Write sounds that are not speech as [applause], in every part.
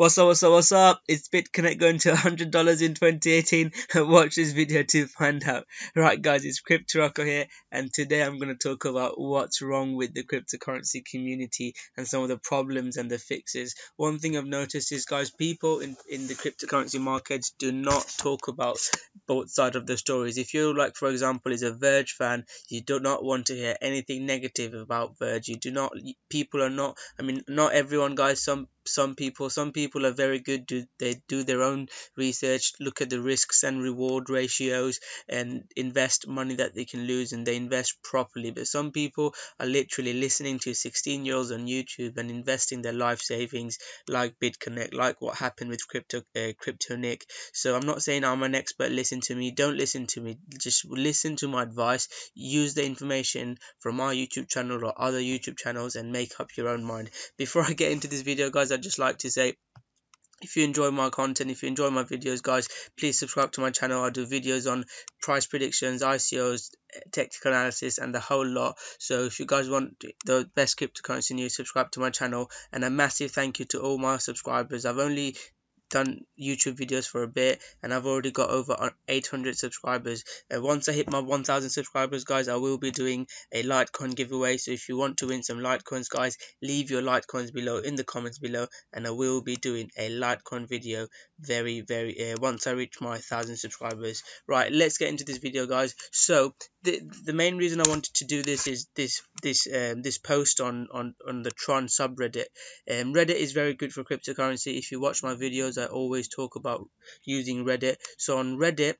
What's up, what's up, what's up? It's BitConnect going to $100 in 2018. [laughs] Watch this video to find out. Right, guys, it's CryptoRocko here, and today I'm going to talk about what's wrong with the cryptocurrency community and some of the problems and the fixes. One thing I've noticed is, guys, people in, in the cryptocurrency markets do not talk about both sides of the stories. If you, like, for example, is a Verge fan, you do not want to hear anything negative about Verge. You do not, people are not, I mean, not everyone, guys, some some people some people are very good do they do their own research look at the risks and reward ratios and invest money that they can lose and they invest properly. But some people are literally listening to 16 year olds on youtube and investing their life savings like bitconnect like what happened with crypto uh, so i'm not saying i'm an expert listen to me don't listen to me just listen to my advice use the information from my youtube channel or other youtube channels and make up your own mind. Before i get into this video guys I'd just like to say if you enjoy my content if you enjoy my videos guys please subscribe to my channel. I do videos on price predictions icos technical analysis and the whole lot. So if you guys want the best cryptocurrency news subscribe to my channel. And a massive thank you to all my subscribers. I've only done YouTube videos for a bit and I've already got over 800 subscribers. And once I hit my 1000 subscribers guys I will be doing a Litecoin giveaway so if you want to win some Litecoins guys leave your Litecoins below in the comments below and I will be doing a Litecoin video very very uh, once I reach my 1000 subscribers. Right let's get into this video guys. So the the main reason I wanted to do this is this this um, this post on on on the Tron subreddit. Um, Reddit is very good for cryptocurrency. If you watch my videos, I always talk about using Reddit. So on Reddit,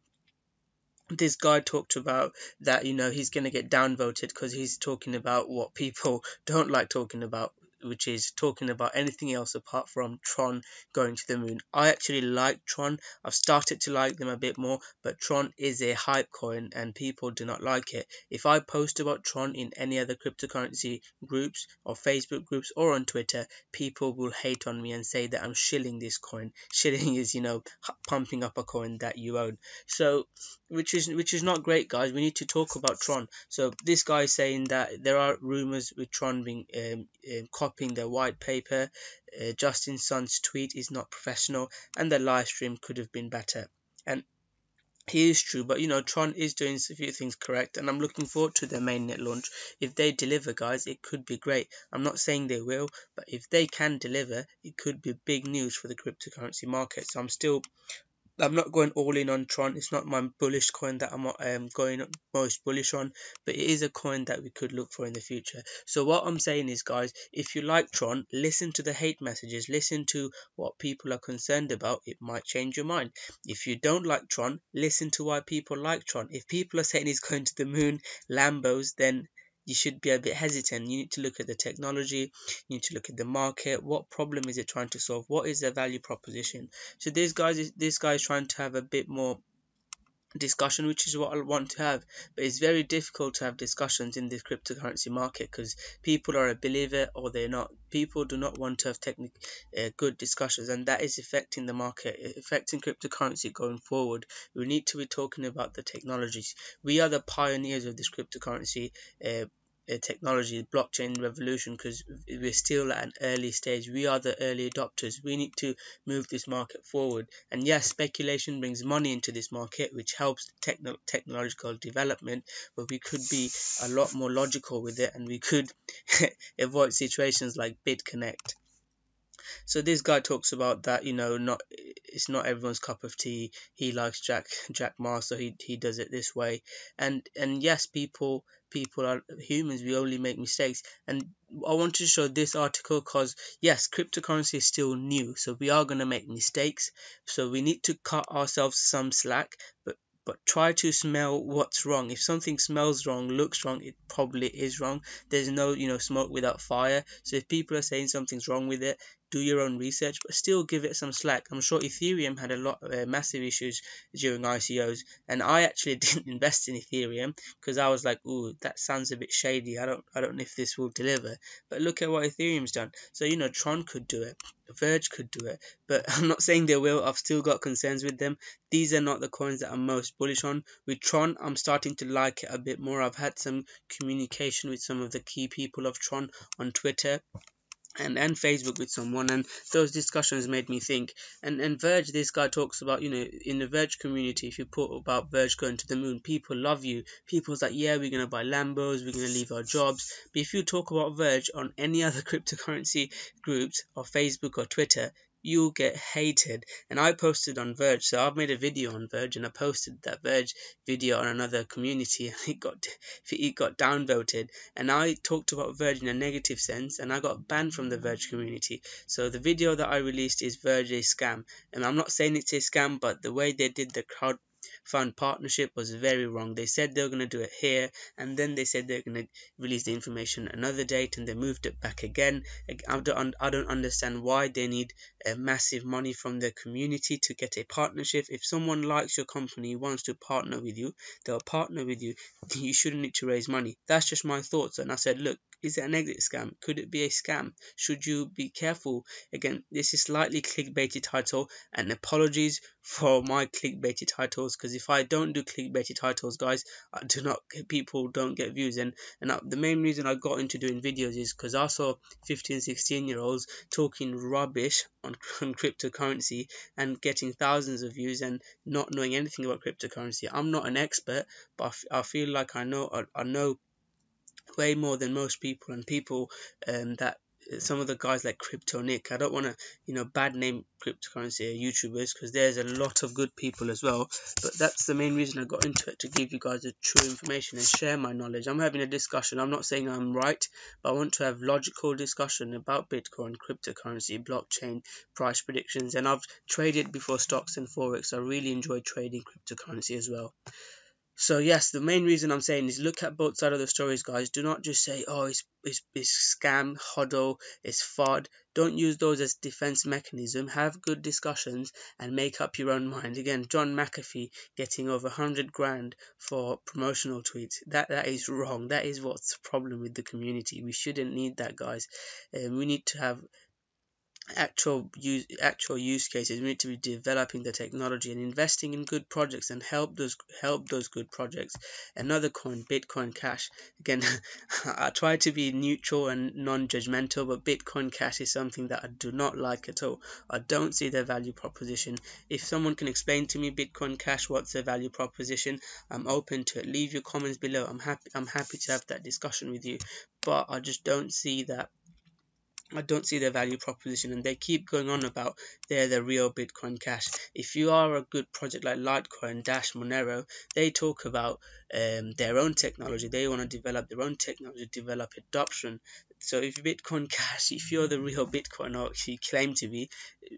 this guy talked about that you know he's going to get downvoted because he's talking about what people [laughs] don't like talking about which is talking about anything else apart from Tron going to the moon. I actually like Tron. I've started to like them a bit more, but Tron is a hype coin and people do not like it. If I post about Tron in any other cryptocurrency groups or Facebook groups or on Twitter, people will hate on me and say that I'm shilling this coin. [laughs] Shilling is, you know, pumping up a coin that you own. So, which is which is not great, guys. We need to talk about Tron. So this guy is saying that there are rumors with Tron being um, um, copying the white paper. Uh, Justin Sun's tweet is not professional, and the live stream could have been better. And he is true, but you know, Tron is doing a few things correct, and I'm looking forward to their mainnet launch. If they deliver, guys, it could be great. I'm not saying they will, but if they can deliver, it could be big news for the cryptocurrency market. So I'm still I'm not going all in on Tron. It's not my bullish coin that I'm um, going most bullish on, but it is a coin that we could look for in the future. So what I'm saying is, guys, if you like Tron, listen to the hate messages, listen to what people are concerned about. It might change your mind. If you don't like Tron, listen to why people like Tron. If people are saying he's going to the moon, Lambos, then you should be a bit hesitant. You need to look at the technology, you need to look at the market, what problem is it trying to solve, what is the value proposition. So this guy is this guy is trying to have a bit more discussion which is what I want to have. But it's very difficult to have discussions in this cryptocurrency market because people are a believer or they're not. People do not want to have technic uh, good discussions and that is affecting the market affecting cryptocurrency going forward. We need to be talking about the technologies. We are the pioneers of this cryptocurrency uh, technology, blockchain revolution, because we're still at an early stage. We are the early adopters. We need to move this market forward. And yes, speculation brings money into this market, which helps techno technological development, but we could be a lot more logical with it and we could [laughs] avoid situations like BitConnect. So this guy talks about that, you know, not it's not everyone's cup of tea. He likes Jack Jack Ma, so he he does it this way. And and yes, people people are humans. We only make mistakes. And I wanted to show this article because yes, cryptocurrency is still new, so we are gonna make mistakes. So we need to cut ourselves some slack, but but try to smell what's wrong. If something smells wrong, looks wrong, it probably is wrong. There's no, you know, smoke without fire. So if people are saying something's wrong with it, do your own research, but still give it some slack. I'm sure Ethereum had a lot uh, massive issues during ICOs, and I actually [laughs] didn't invest in Ethereum because I was like, "Ooh, that sounds a bit shady. I don't, I don't know if this will deliver." But look at what Ethereum's done. So you know, Tron could do it, Verge could do it, but [laughs] I'm not saying they will. I've still got concerns with them. These are not the coins that I'm most bullish on. With Tron, I'm starting to like it a bit more. I've had some communication with some of the key people of Tron on Twitter and, and Facebook with someone, and those discussions made me think. And and Verge, this guy talks about, you know, in the Verge community, if you put about Verge going to the moon, people love you. People's like, yeah, we're gonna buy Lambos, we're gonna leave our jobs. But if you talk about Verge on any [laughs] other cryptocurrency groups or Facebook or Twitter, you'll get hated. And I posted on Verge, so I've made a video on Verge, and I posted that Verge video on another community, [laughs] and it got it got downvoted. And I talked about Verge in a negative sense, and I got banned from the Verge community. So the video that I released is Verge a scam, and I'm not saying it's a scam, but the way they did the crowd fund partnership was very wrong. They said they were going to do it here, and then they said they're going to release the information another date, and they moved it back again. I don't, I don't understand why they need uh, massive money from the community to get a partnership. If someone likes your company, wants to partner with you, they'll partner with you. [laughs] You shouldn't need to raise money. That's just my thoughts. And I said, look, is it an exit scam? Could it be a scam? Should you be careful? Again, this is slightly clickbaity title, and apologies for my clickbaity titles because if I don't do clickbaity titles, guys, I do not [laughs] people don't get views. And and the main reason I got into doing videos is because I saw 15, 16 year olds talking rubbish on, [laughs] on cryptocurrency and getting thousands of views and not knowing anything about cryptocurrency. I'm not an expert, but I, feel like I know I, I know way more than most people and people um, that some of the guys like Crypto Nick. I don't want to, you know, bad name cryptocurrency YouTubers because there's a lot of good people as well. But that's the main reason I got into it to give you guys the true information and share my knowledge. I'm having a discussion. I'm not saying I'm right, but I want to have logical discussion about Bitcoin, cryptocurrency, blockchain, price predictions, and I've traded before stocks and forex. I really enjoy trading cryptocurrency as well. So yes, the main reason I'm saying is look at both sides of the stories, guys. Do not just say, oh, it's, it's, it's scam, HODL, it's FUD. Don't use those as defense mechanism. Have good discussions and make up your own mind. Again, John McAfee getting over 100 grand for promotional tweets. That That is wrong. That is what's the problem with the community. We shouldn't need that, guys. Um, we need to have actual use actual use cases. We need to be developing the technology and investing in good projects and help those help those good projects. Another coin bitcoin cash. Again [laughs] i try to be neutral and non-judgmental but bitcoin cash is something that i do not like at all. I don't see their value proposition. If someone can explain to me bitcoin cash what's their value proposition i'm open to it. Leave your comments below. I'm happy i'm happy to have that discussion with you. But i just don't see that I don't see their value proposition and they keep going on about they're the real Bitcoin Cash. If you are a good project like Litecoin, Dash, Monero, they talk about um, their own technology. They want to develop their own technology, develop adoption. So if Bitcoin Cash, if you're the real Bitcoin or you claim to be,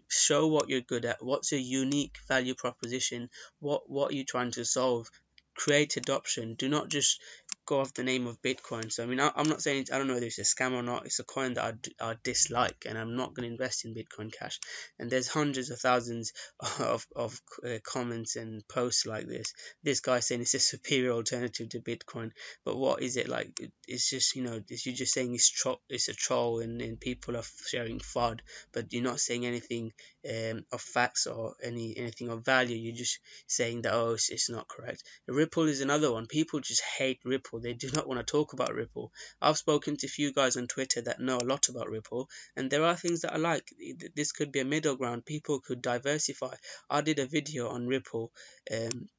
show what you're good at. What's your unique value proposition? What what are you trying to solve? Create adoption. Do not just go off the name of Bitcoin. So I mean, I, am not saying I don't know whether it's a scam or not. It's a coin that I, I dislike, and I'm not going to invest in Bitcoin Cash. And there's hundreds of thousands [laughs] of of uh, comments and posts like this. This guy saying it's a superior alternative to Bitcoin, but what is it like? It's just you know, it's, you're just saying it's tro- it's a troll, and, and people are sharing FUD, but you're not saying anything um, of facts or any anything of value. You're just saying that oh, it's, it's not correct. Ripple is another one. People just hate Ripple Ripple. They do not want to talk about Ripple. I've spoken to a few guys on Twitter that know a lot about Ripple, and there are things that I like. This could be a middle ground. People could diversify. I did a video on Ripple. Um,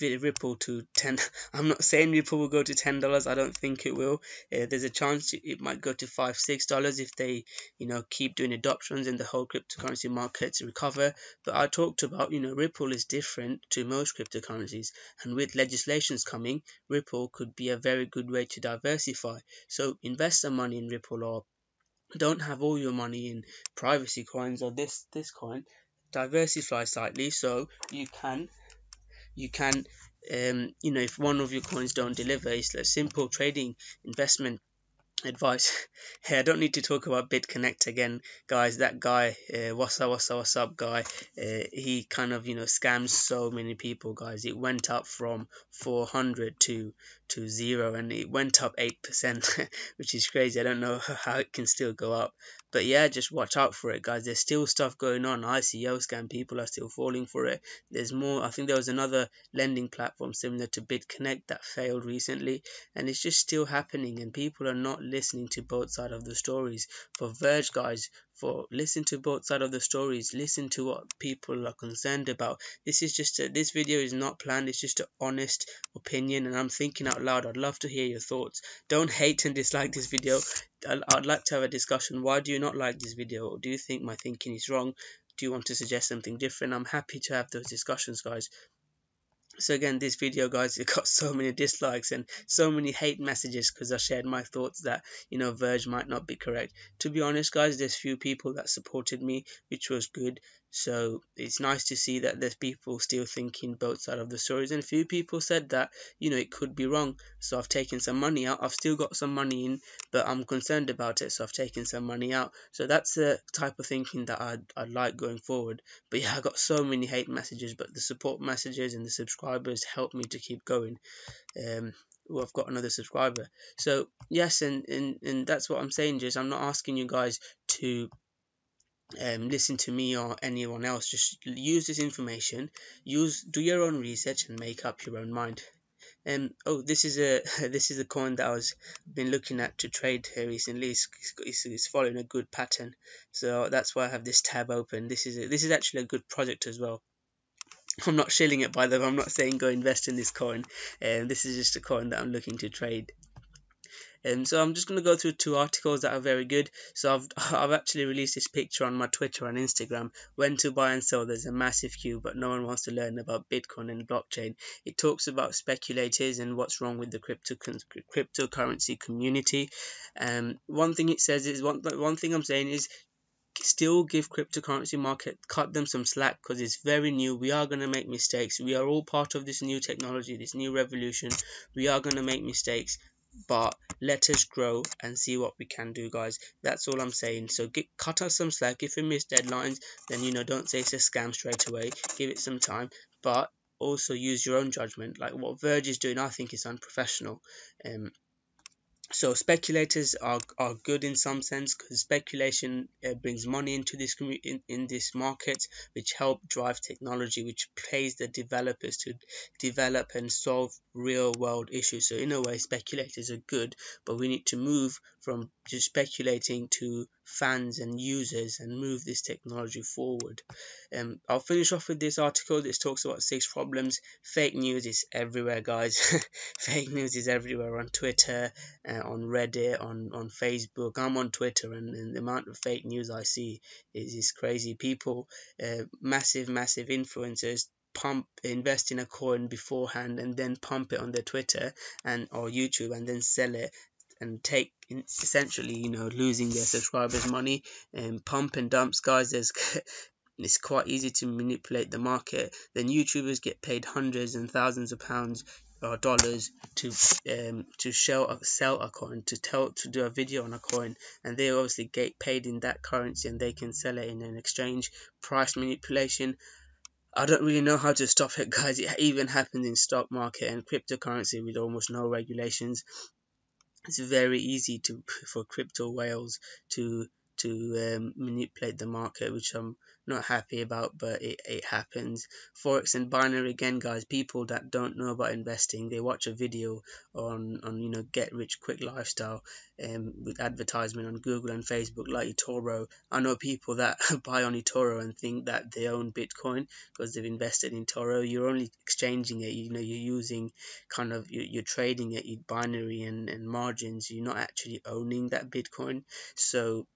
Ripple to 10 [laughs] I'm not saying Ripple will go to $10 I don't think it will. Uh, there's a chance it might go to 5 6 dollars if they you know keep doing adoptions and the whole cryptocurrency market to recover. But I talked about you know Ripple is different to most cryptocurrencies and with legislations coming Ripple could be a very good way to diversify. So invest some money in Ripple or don't have all your money in privacy coins or this this coin. Diversify slightly so you can you can um, you know if one of your coins don't deliver it's a simple trading investment advice. [laughs] Hey, I don't need to talk about BitConnect again, guys. That guy, uh, what's up, what's up, what's up, guy. Uh, he kind of you know scams so many people, guys. It went up from 400 to to zero, and it went up eight percent, [laughs] which is crazy. I don't know [laughs] how it can still go up, but yeah, just watch out for it, guys. There's still stuff going on. ICO scam people are still falling for it. There's more. I think there was another lending platform similar to BitConnect that failed recently, and it's just still happening, and people are not listening to both sides of the stories. For Verge guys, for listen to both sides of the stories, listen to what people are concerned about. This is just a, this video is not planned. It's just an honest opinion, and I'm thinking out loud. I'd love to hear your thoughts. Don't hate and dislike this video. I'd like to have a discussion. Why do you not like this video? Or do you think my thinking is wrong? Do you want to suggest something different? I'm happy to have those discussions, guys so again this video guys [laughs] it got so many dislikes and so many hate messages because I shared my thoughts that you know Verge might not be correct. To be honest guys there's few people that supported me which was good so it's nice to see that there's people still thinking both sides of the stories and a few people said that you know it could be wrong. So I've taken some money out. I've still got some money in but I'm concerned about it so I've taken some money out. So that's the type of thinking that I'd, I'd like going forward. But yeah [laughs] I got so many hate messages but the support messages and the subscribers help me to keep going. Um well, I've got another subscriber. So yes, and, and and that's what I'm saying. Just I'm not asking you guys to um, listen to me or anyone else. Just use this information. Use do your own research and make up your own mind. Um, oh, this is a [laughs] this is a coin that I was been looking at to trade here recently. It's, it's, it's, following a good pattern, so that's why I have this tab open. This is a, this is actually a good project as well. I'm not shilling it by the way. I'm not saying go invest in this coin. Um, this is just a coin that I'm looking to trade. Um, so I'm just going to go through two articles that are very good. So I've, [laughs] I've actually released this picture on my Twitter and Instagram. When to buy and sell, there's a massive queue, but no one wants to learn about Bitcoin and blockchain. It talks about speculators and what's wrong with the crypto cryptocurrency community. Um, one thing it says is one one thing I'm saying is still give cryptocurrency market cut them some slack because it's very new we are going to make mistakes we are all part of this new technology this new revolution we are going to make mistakes but let us grow and see what we can do guys. That's all i'm saying. So get, cut us some slack. If we miss deadlines then you know don't say it's a scam straight away. Give it some time. But also use your own judgment. Like what verge is doing i think is unprofessional. Um so speculators are, are good in some sense because speculation uh, brings money into this in, in this market which help drive technology which pays the developers to develop and solve real world issues. So in a way speculators are good but we need to move from just speculating to fans and users and move this technology forward. Um, I'll finish off with this article. This talks about six problems. Fake news is everywhere, guys. [laughs] Fake news is everywhere on Twitter, uh, on Reddit, on, on Facebook. I'm on Twitter, and, and the amount of fake news I see is, is crazy. People, uh, massive, massive influencers pump invest in a coin beforehand and then pump it on their Twitter and or YouTube and then sell it and take essentially you know losing their subscribers money and pump and dumps. Guys there's [laughs] it's quite easy to manipulate the market. Then youtubers get paid hundreds and thousands of pounds or dollars to um to show sell a coin to tell to do a video on a coin and they obviously get paid in that currency and they can sell it in an exchange. Price manipulation. I don't really know how to stop it [laughs] guys. It even happens in stock market and cryptocurrency with almost no regulations it's very easy to for crypto whales to to um, manipulate the market, which I'm not happy about, but it, it happens. Forex and binary again, guys. People that don't know about investing, they watch a video on on you know get rich quick lifestyle, um, with advertisement on Google and Facebook like eToro. I know people that [laughs] buy on eToro and think that they own Bitcoin because they've invested in Toro. You're only exchanging it. You know you're using kind of you're, you're trading it, you binary and and margins. You're not actually owning that Bitcoin. So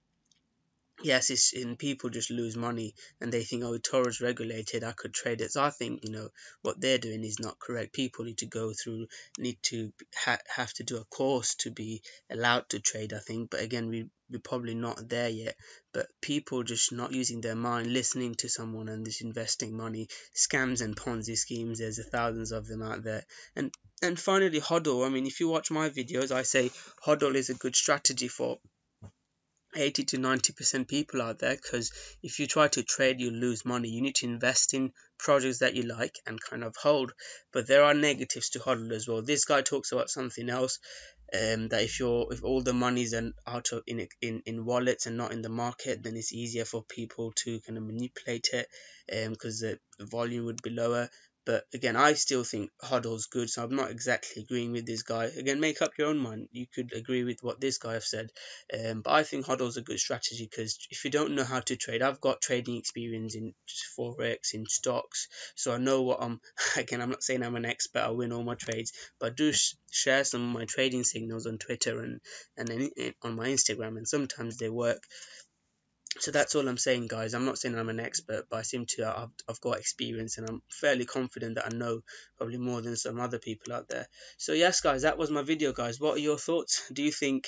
yes, it's in people just lose money and they think, oh, Toro's regulated, I could trade it. So I think, you know, what they're doing is not correct. People need to go through, need to ha- have to do a course to be allowed to trade, I think. But again, we, we're probably not there yet. But people just not using their mind, listening to someone and just investing money, scams and Ponzi schemes, there's thousands of them out there. And and finally, HODL. I mean, if you watch my videos, I say HODL is a good strategy for 80 to 90% people out there because if you try to trade you lose money. You need to invest in projects that you like and kind of hold. But there are negatives to hodl as well. This guy talks about something else um, that if you're if all the money's out of in, in in wallets and not in the market then it's easier for people to kind of manipulate it because um, the volume would be lower But again, I still think Hodl's good, so I'm not exactly agreeing with this guy. Again, make up your own mind. You could agree with what this guy have said, um, but I think Hodl's a good strategy because if you don't know how to trade, I've got trading experience in forex, in stocks, so I know what I'm. [laughs] Again, I'm not saying I'm an expert. I win all my trades, but I do share some of my trading signals on Twitter and and then on my Instagram, and sometimes they work so that's all I'm saying, guys. I'm not saying I'm an expert, but I seem to I've, I've got experience, and I'm fairly confident that I know probably more than some other people out there. So yes, guys, that was my video, guys. What are your thoughts? Do you think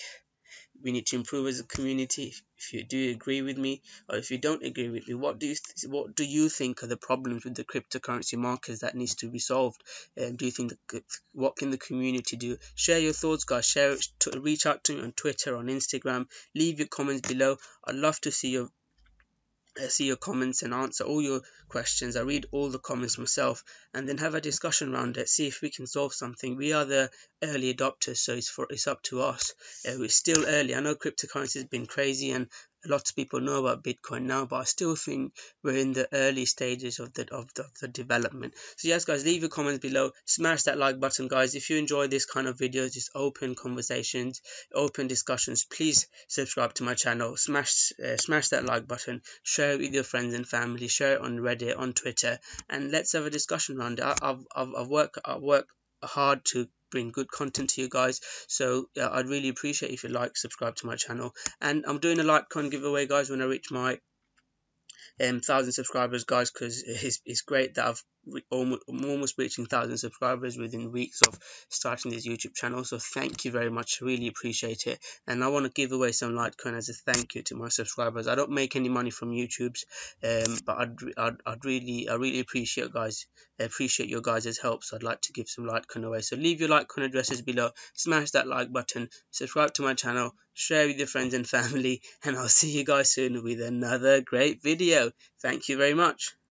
we need to improve as a community. If you do agree with me, or if you don't agree with me, what do you what do you think are the problems with the cryptocurrency markets that needs to be solved? Um, do you think the, what can the community do? Share your thoughts, guys. Share it. Reach out to me on Twitter, on Instagram. Leave your comments below. I'd love to see your uh, see your comments and answer all your questions. I read all the comments myself and then have a discussion around it. See if we can solve something. We are the early adopters, so it's for it's up to us. Uh, we're still early. I know cryptocurrency has been crazy and lots of people know about Bitcoin now, but I still think we're in the early stages of the of the, of the development. So yes, guys, leave your comments below. Smash that like button, guys. If you enjoy this kind of videos, just open conversations, open discussions, please subscribe to my channel. Smash uh, smash that like button. Share it with your friends and family. Share it on Reddit, on Twitter, and let's have a discussion around it. I, I've I've I've worked I work hard to bring good content to you guys. So I'd really appreciate if you like subscribe to my channel. And I'm doing a Litecoin giveaway guys when I reach my um, thousand subscribers guys because it's, it's great that I've almost, almost reaching thousand subscribers within weeks of starting this YouTube channel. So thank you very much. Really appreciate it. And I want to give away some Litecoin as a thank you to my subscribers. I don't make any money from YouTube's um, but I'd, I'd, I'd really I really appreciate guys appreciate your guys' help. So I'd like to give some Litecoin away. So leave your Litecoin addresses below. Smash that like button. Subscribe to my channel. Share with your friends and family. And I'll see you guys soon with another great video. Thank you very much